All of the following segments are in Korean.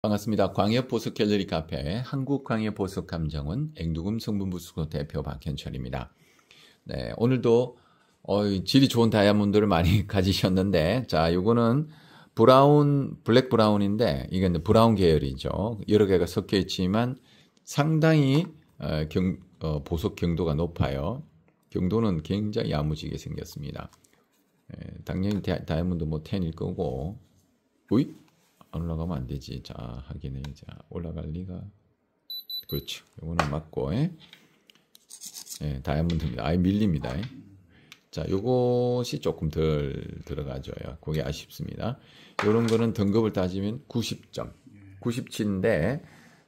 반갑습니다. 광역보석 갤러리 카페 한국광역보석감정원 앵두금 성분부수소 대표 박현철입니다. 네, 오늘도 어, 질이 좋은 다이아몬드를 많이 가지셨는데 자, 요거는 brown, black brown인데 이게 brown 계열이죠. 여러 개가 섞여 있지만 상당히 어, 경, 어, 보석 경도가 높아요. 경도는 굉장히 야무지게 생겼습니다. 예, 당연히 다, 이아몬드뭐 10일 거고 우이? 안 올라가면 안 되지. 자, 확인해. 자, 올라갈 리가. 그렇죠. 요거는 맞고, 예? 예, 다이아몬드입니다. 아예 밀립니다. 예? 자, 요것이 조금 덜 들어가줘요. 그게 아쉽습니다. 요런 거는 등급을 따지면 90점. 97인데,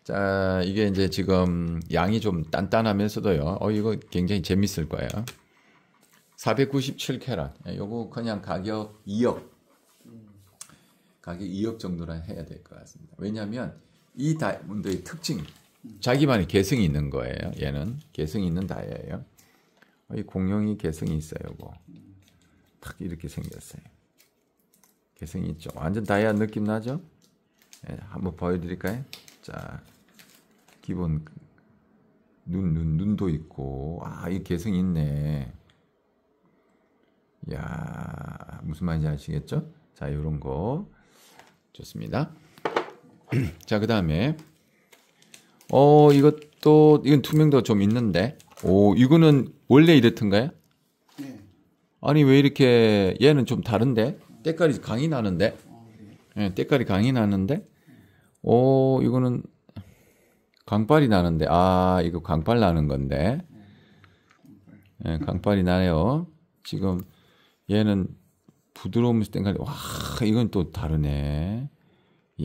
자, 이게 이제 지금 양이 좀 단단하면서도요. 어, 이거 굉장히 재밌을 거예요. 497 캐럿. 예, 요거 그냥 가격 2억. 가격 2억 정도라 해야 될 것 같습니다. 왜냐하면 이 다이아몬드의 특징, 자기만의 개성이 있는 거예요. 얘는 개성이 있는 다이아예요. 이 공룡이 개성이 있어요. 이거 탁 이렇게 생겼어요. 개성이 있죠. 완전 다이아 느낌 나죠? 네, 한번 보여드릴까요? 자, 기본 눈, 눈, 눈도 있고, 아, 이 개성 있네. 야 무슨 말인지 아시겠죠? 자, 이런 거. 좋습니다. 자, 그 다음에, 어, 이것도, 이건 투명도가 좀 있는데, 오, 이거는 원래 이렇던가요? 네. 아니, 왜 이렇게, 얘는 좀 다른데? 때깔이 강이 나는데? 예, 때깔이 강이 나는데? 오, 이거는 강빨이 나는데, 아, 이거 강빨 나는 건데. 예, 강빨이 나네요. 지금 얘는 부드러우면서 땡가리. 와, 이건 또 다르네.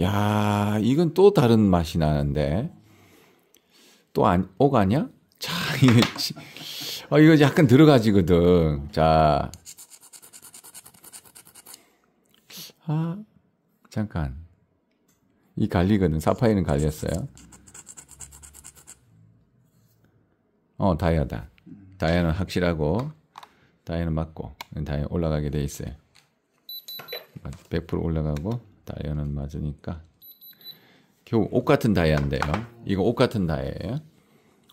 야, 이건 또 다른 맛이 나는데. 또 안, 옥 아니야? 자, 이거, 어, 이거 약간 들어가지거든. 자. 아, 잠깐. 이 갈리거든. 사파이는 갈렸어요. 어, 다이아다. 다이아는 확실하고, 다이아는 맞고, 다이아 올라가게 돼 있어요. 100% 올라가고 다이아는 맞으니까 겨우 옷 같은 다이아인데요. 이거 옷 같은 다이아예요.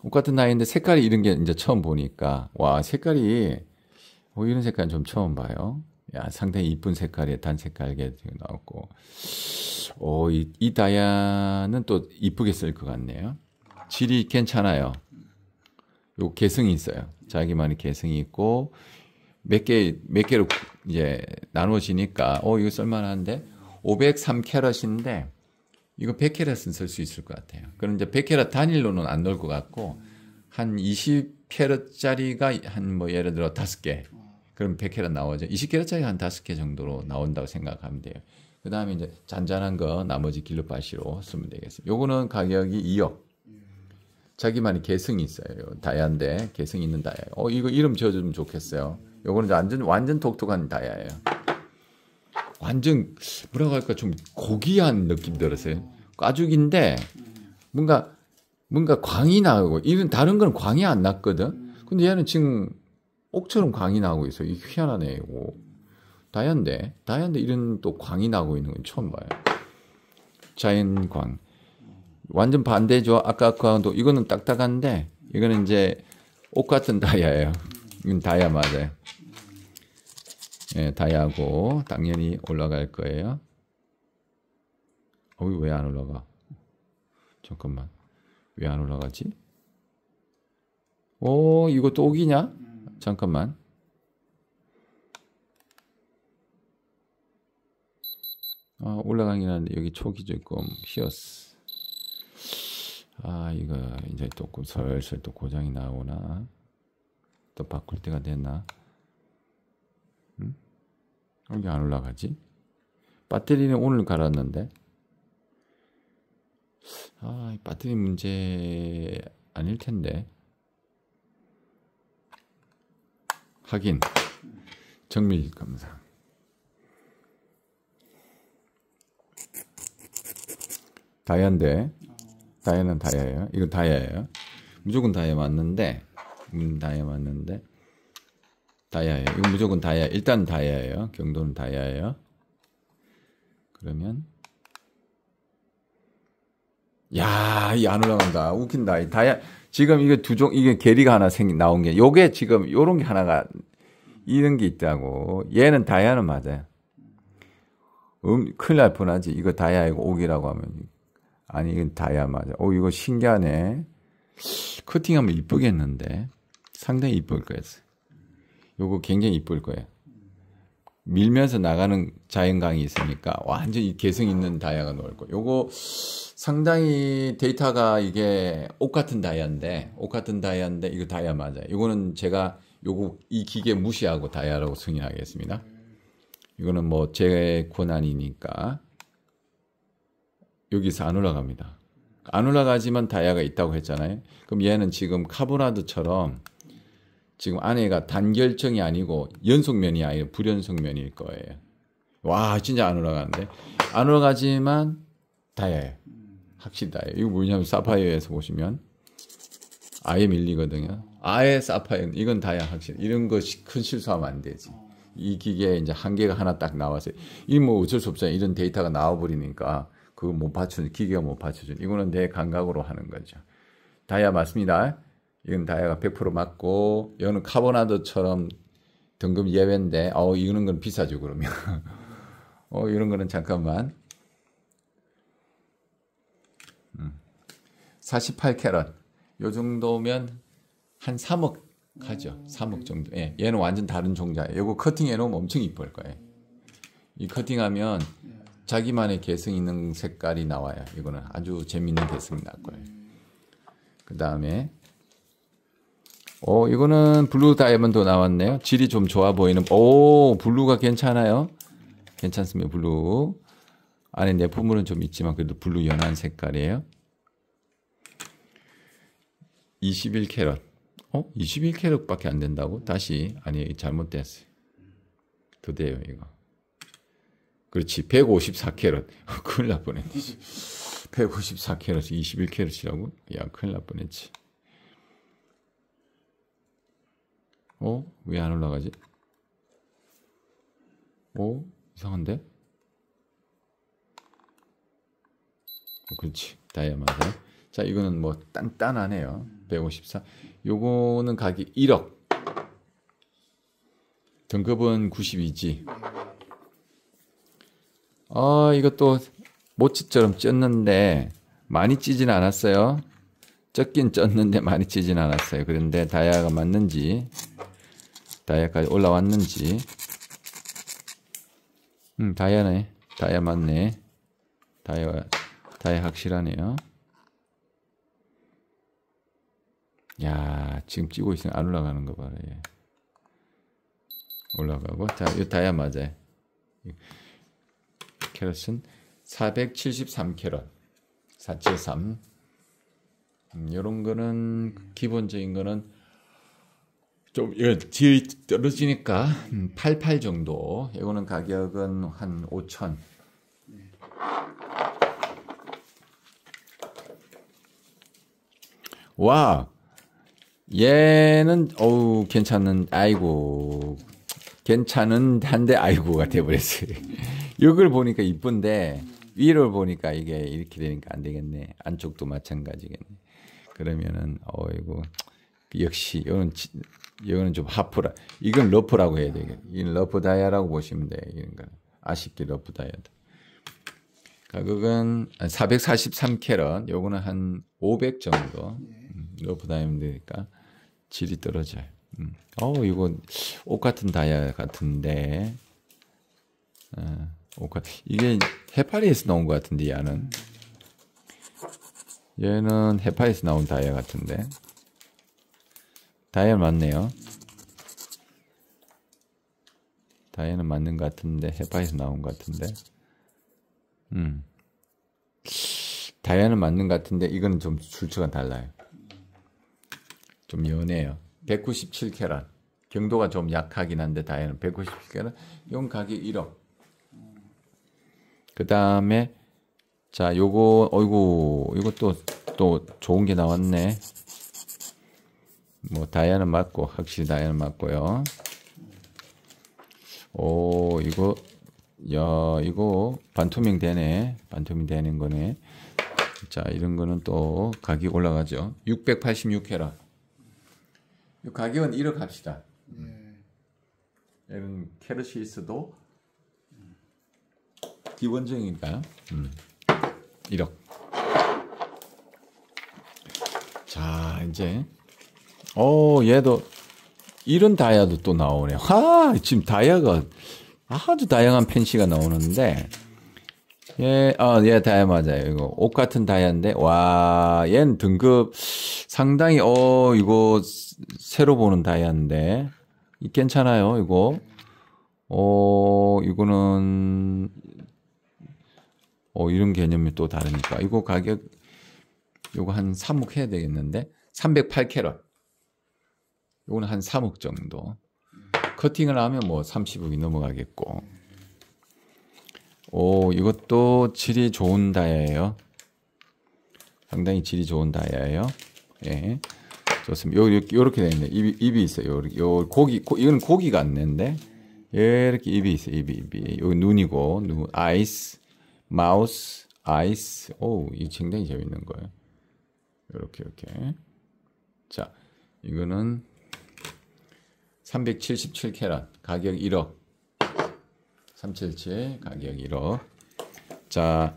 옷 같은 다이아인데 색깔이 이런 게 이제 처음 보니까 와 색깔이 어, 이런 색깔 좀 처음 봐요. 야 상당히 이쁜 색깔에 단 색 깔게 나왔고 어, 이, 이 다이아는 또 이쁘게 쓸 것 같네요. 질이 괜찮아요. 요 개성이 있어요. 자기만의 개성이 있고 몇 개, 몇 개로 이제 나눠지니까, 어, 이거 쓸만한데? 503캐럿인데, 이거 100캐럿은 쓸 수 있을 것 같아요. 그럼 이제 100캐럿 단일로는 안 넣을 것 같고, 한 20캐럿짜리가 한 뭐 예를 들어 5개. 그럼 100캐럿 나오죠. 20캐럿짜리 한 5개 정도로 나온다고 생각하면 돼요. 그 다음에 이제 잔잔한 거 나머지 길루바시로 쓰면 되겠습니다. 요거는 가격이 2억. 자기만의 개성이 있어요. 다이아인데 개성 있는 다이아. 어 이거 이름 지어주면 좋겠어요. 요거는 완전 완전 독특한 다이아예요. 완전 뭐라고 할까 좀 고귀한 느낌 들었어요. 가죽인데 뭔가 뭔가 광이 나고 이런 다른 건 광이 안 났거든. 근데 얘는 지금 옥처럼 광이 나고 있어. 이 희한하네. 이거. 다이아인데 다이아인데 이런 또 광이 나고 있는 건 처음 봐요. 자연 광. 완전 반대죠. 아까 그와도 이거는 딱딱한데 이거는 이제 옥 같은 다이아예요. 이건 다이아 맞아요. 예, 다이아고 당연히 올라갈 거예요. 어, 왜 안 올라가? 잠깐만. 왜 안 올라가지? 오, 이것도 옥이냐? 잠깐만. 아, 올라가긴 하는데 여기 촉이 조금 휘었어. 아, 이거 이제 조금 슬슬 또 고장이 나오나? 또 바꿀 때가 됐나? 응? 여기 안 올라가지? 배터리는 오늘 갈았는데. 아, 배터리 문제 아닐 텐데. 확인. 정밀 검사. 다이아인데. 다이아는 다이아예요. 이거 다이아예요. 무조건 다이아 맞는데. 음, 다이아 맞는데 다이아예요. 이거 무조건 다이아. 일단 다이아예요. 경도는 다이아예요. 그러면 야, 이 안 올라간다. 웃긴다. 이 다이아, 지금 이게 두 종, 이게 계리가 하나 생긴, 나온 게, 요게 지금 요런 게 하나가, 이런 게 있다고. 얘는 다이아는 맞아요. 음, 큰일 날 뻔하지. 이거 다이아이고 옥이라고 하면. 아니, 이건 다이아 맞아. 오, 이거 신기하네. 커팅하면 이쁘겠는데. 상당히 이쁠 거예요. 요거 굉장히 이쁠 거예요. 밀면서 나가는 자연광이 있으니까 완전히 개성 있는 다이아가 나올 거예요. 요거 상당히 데이터가 이게 옷 같은 다이아인데, 옷 같은 다이아인데 이거 다이아 맞아요. 이거는 제가 요거 이 기계 무시하고 다이아라고 승인하겠습니다. 이거는 뭐 제 권한이니까 여기서 안 올라갑니다. 안 올라가지만 다이아가 있다고 했잖아요. 그럼 얘는 지금 카보나드처럼 지금 안에가 단결정이 아니고 연속면이 아니라 불연속면일 거예요. 와 진짜 안 올라가는데 안 올라가지만 다이아예요. 확실히 다이아. 이거 뭐냐면 사파이어에서 보시면 아예 밀리거든요. 아예 사파이어 이건 다이아 확실히 이런 것이 큰 실수하면 안 되지. 이 기계에 이제 한계가 하나 딱 나왔어요. 이뭐 어쩔 수 없잖아요. 이런 데이터가 나와버리니까 그거 못 받쳐준 기계가 못 받쳐준 이거는 내 감각으로 하는 거죠. 다이아 맞습니다. 이건 다이아가 100% 맞고 이거는 카보나드처럼 등급 예외인데 어 이거는 건 비싸죠 그러면. 어 이런 거는 잠깐만. 음. 48캐럿. 요 정도면 한 3억 하죠. 3억 정도. 예 얘는 완전 다른 종자예요 이거 커팅 해 놓으면 엄청 이쁠 거예요. 이 커팅하면 자기만의 개성 있는 색깔이 나와요. 이거는 아주 재밌는 개성이 날 거예요. 그 다음에 오, 어, 이거는 blue 다이아몬드 나왔네요. 질이 좀 좋아 보이는. 오, blue가 괜찮아요. 괜찮습니다. blue. 안에 내포물은 좀 있지만 그래도 blue 연한 색깔이에요. 21캐럿. 어? 21캐럿밖에 안 된다고? 다시 아니 잘못됐어요. 더 돼요 이거. 그렇지 154캐럿. 큰일 날 뻔했지. 154캐럿 21캐럿이라고? 야 큰일 날 뻔했지. 어? 왜 안 올라가지? 어? 이상한데? 어, 그렇지. 다이아몬드. 자, 이거는 뭐 단단하네요. 154. 요거는 가격 1억. 등급은 92지. 아, 이것도 모찌처럼 쪘는데 많이 찌진 않았어요. 쪘긴 쪘는데 많이 찌진 않았어요. 그런데 다이아가 맞는지 다이아까지 올라왔는지. 음 다이아네. 다이아 맞네. 다이아 다이아 확실하네요. 야 지금 찌고 있으면 안 올라가는 거 봐라 예. 올라가고. 자이 다이아 맞아요. 캐럿은 473캐럿. 473 음, 이런 거는 기본적인 거는 좀 뒤에 떨어지니까 88 음, 정도. 이거는 가격은 한 5천. 와, 얘는 어우 괜찮은 아이고 괜찮은 한데 아이고가 돼버렸어요. 이걸 보니까 이쁜데 위를 보니까 이게 이렇게 되니까 안 되겠네. 안쪽도 마찬가지겠네. 그러면은 어이고 역시 이건 이거는 좀 하프라. 이건 rough라고 해야 되겠네. 이건 rough 다이아라고 보시면 돼요. 이런 거 아쉽게 rough 다이아도. 가격은 443캐럿. 요거는 한 500 정도. 음, rough 다이아몬드니까 질이 떨어져요. 음. 어, 이거 옷 같은 다이아 같은데. 어, 옷 같, 이게 해파리에서 나온 것 같은데, 얘는. 얘는 해파리에서 나온 다이아 같은데. 다이아 맞네요. 다이아는 맞는 것 같은데 해파에서 나온 것 같은데. 음. 다이아는 맞는 것 같은데 이거는 좀 출처가 달라요. 좀 연해요. 197캐럿. 경도가 좀 약하긴 한데 다이아는 197캐럿. 이건 가격 1억. 그 다음에 자 요거 어이구 이것도 또 좋은 게 나왔네. 뭐 다이아는 맞고 확실히 다이아는 맞고요. 오 이거 야 이거 반투명 되네. 반투명 되는 거네. 자, 이런 거는 또 가격 올라가죠. 686캐럿. 이 가격은 1억 합시다. 얘는 캐럿이 있어도 기본적이니까요. 음. 1억. 자, 이제 오, 얘도 이런 다이아도 또 나오네. 하, 지금 다이아가 아주 다양한 펜시가 나오는데 예, 어, 예, 다이아 맞아요. 이거 옷 같은 다이아인데 와, 얘는 등급 상당히 어, 이거 새로 보는 다이아인데 이 괜찮아요, 이거. 어, 이거는 어, 이런 개념이 또 다르니까 이거 가격 요거 한 3억 해야 되겠는데 308캐럿. 요거는 한 3억 정도. 커팅을 하면 뭐 30억이 넘어가겠고. 오, 이것도 질이 좋은 다이아예요. 상당히 질이 좋은 다이아예요. 예. 좋습니다. 요, 요렇게 있네. 입이, 입이 있어요. 요, 요 고기, 고, 이건 고기 같는데, 이렇게 입이 있어요. 입이, 입이. 요 눈이고, 눈, 아이스, 마우스, 아이스. 오, 이 굉장히 재밌는 거예요. 요렇게, 이렇게. 자, 이거는 377캐럿, 가격 1억. 377, 가격 1억. 자,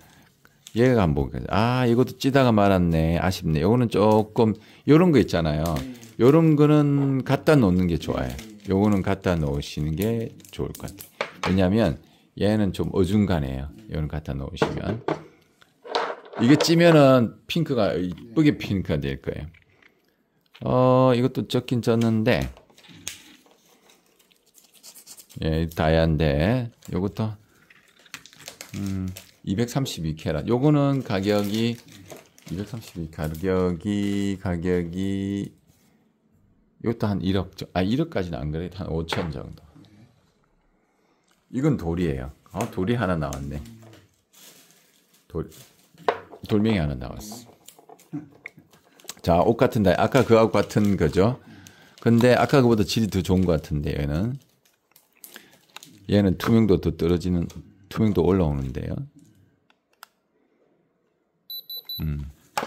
얘가 한번 볼게요. 아, 이것도 찌다가 말았네. 아쉽네. 요거는 조금, 요런 거 있잖아요. 요런 거는 갖다 놓는 게 좋아요. 요거는 갖다 놓으시는 게 좋을 것 같아요. 왜냐면 얘는 좀 어중간해요. 요거는 갖다 놓으시면. 이게 찌면은 핑크가, 이쁘게 핑크가 될 거예요. 어, 이것도 적긴 쪘는데, 예, 다이아인데, 요것도, 음, 232캐럿. 요거는 가격이 232 가격이 가격이 이것도 한 1억 아 1억까지는 안 그래 한 5천 정도. 이건 돌이에요. 아 돌이 하나 나왔네. 돌 돌멩이 하나 나왔어. 자, 옷 같은 다 아까 그하고 같은 거죠. 근데 아까 그보다 질이 더 좋은 것 같은데 얘는 얘는 투명도 더 떨어지는 투명도 올라오는데요. 음,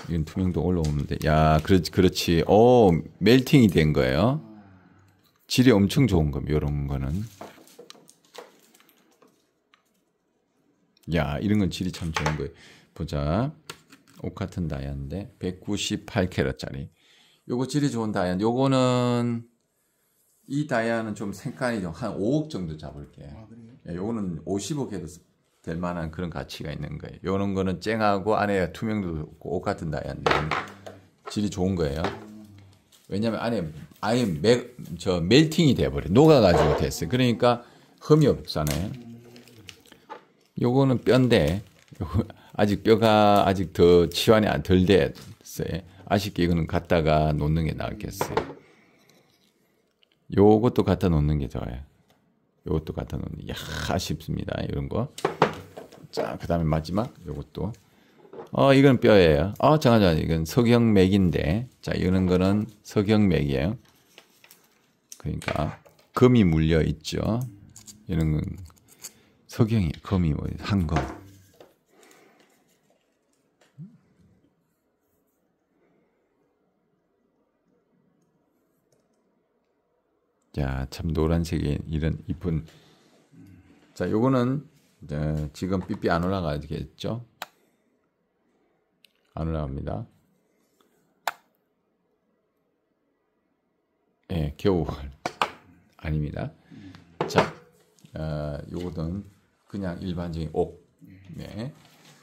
이건 투명도 올라오는데, 야, 그렇지, 그렇지. 오, 멜팅이 된 거예요. 질이 엄청 좋은 겁니다. 이런 거는. 야, 이런 건 질이 참 좋은 거예요. 보자. 옷 같은 다이아인데 198캐럿짜리. 요거 질이 좋은 다이아. 요거는 이 다이아는 좀 색깔이 좀 한 5억 정도 잡을게요. 아, 예, 요거는 50억 해도 될 만한 그런 가치가 있는 거예요. 요런 거는 쨍하고 안에 투명도 없고 옷 같은 다이아인데 질이 좋은 거예요. 왜냐면 안에 아예 멜, 저 멜팅이 돼버려. 녹아가지고 됐어요. 그러니까 흠이 없잖아요. 요거는 뼈인데 요거 아직 뼈가 아직 더 치환이 덜 됐어요. 아쉽게 이거는 갖다가 놓는 게 나았겠어요. 요것도 갖다 놓는 게 좋아요. 요것도 갖다 놓는 게, 야, 아쉽습니다. 이런 거. 자, 그 다음에 마지막, 요것도. 어, 이건 뼈예요. 어, 잠깐, 잠깐, 이건 석영맥인데. 자, 이런 거는 석영맥이에요. 그러니까, 금이 물려 있죠. 이런 건 석영이, 금이 뭐, 한검. 자, 참 노란색이 이런 이쁜. 자, 요거는 이제 지금 삐삐 안 올라가겠죠? 안 올라갑니다. 예, 네, 겨울 아닙니다. 자, 어, 요거는 그냥 일반적인 옥. 네.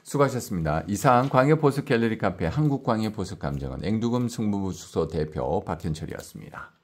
수고하셨습니다. 이상 광해보습 갤러리 카페 한국광해보습감정원 앵두금 승무부 숙소 대표 박현철이었습니다.